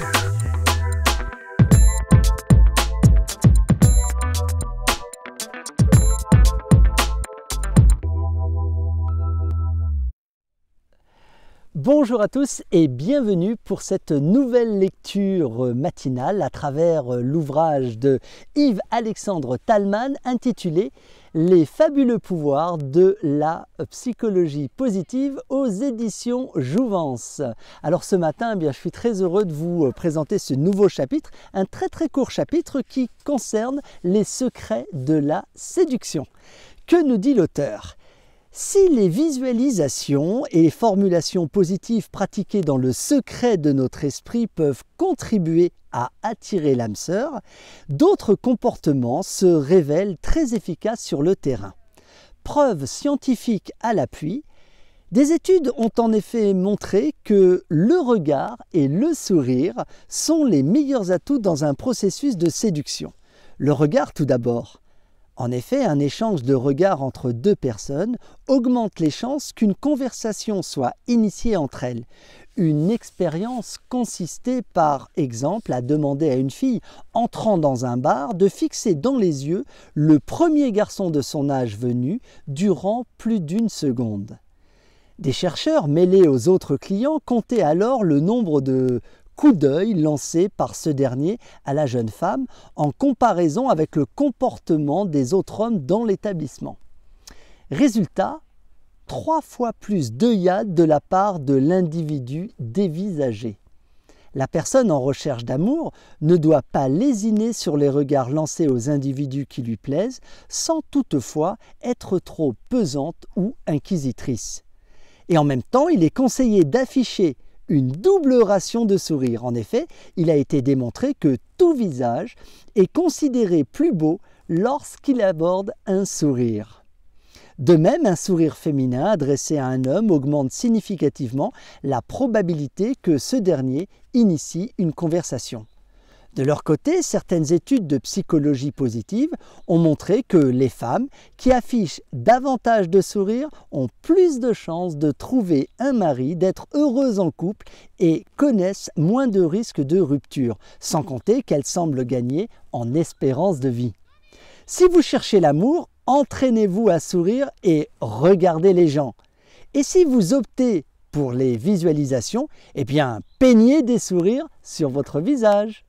Thank you. Bonjour à tous et bienvenue pour cette nouvelle lecture matinale à travers l'ouvrage de Yves-Alexandre Talman intitulé Les fabuleux pouvoirs de la psychologie positive aux éditions Jouvence. Alors ce matin, eh bien, je suis très heureux de vous présenter ce nouveau chapitre, un très très court chapitre qui concerne les secrets de la séduction. Que nous dit l'auteur? Si les visualisations et formulations positives pratiquées dans le secret de notre esprit peuvent contribuer à attirer l'âme sœur, d'autres comportements se révèlent très efficaces sur le terrain. Preuve scientifique à l'appui, des études ont en effet montré que le regard et le sourire sont les meilleurs atouts dans un processus de séduction. Le regard tout d'abord. En effet, un échange de regards entre deux personnes augmente les chances qu'une conversation soit initiée entre elles. Une expérience consistait par exemple à demander à une fille entrant dans un bar de fixer dans les yeux le premier garçon de son âge venu durant plus d'une seconde. Des chercheurs mêlés aux autres clients comptaient alors le nombre de coup d'œil lancé par ce dernier à la jeune femme en comparaison avec le comportement des autres hommes dans l'établissement. Résultat, trois fois plus d'œillades de la part de l'individu dévisagé. La personne en recherche d'amour ne doit pas lésiner sur les regards lancés aux individus qui lui plaisent, sans toutefois être trop pesante ou inquisitrice. Et en même temps, il est conseillé d'afficher une double ration de sourire. En effet, il a été démontré que tout visage est considéré plus beau lorsqu'il aborde un sourire. De même, un sourire féminin adressé à un homme augmente significativement la probabilité que ce dernier initie une conversation. De leur côté, certaines études de psychologie positive ont montré que les femmes qui affichent davantage de sourires ont plus de chances de trouver un mari, d'être heureuses en couple et connaissent moins de risques de rupture, sans compter qu'elles semblent gagner en espérance de vie. Si vous cherchez l'amour, entraînez-vous à sourire et regardez les gens. Et si vous optez pour les visualisations, eh bien, peignez des sourires sur votre visage.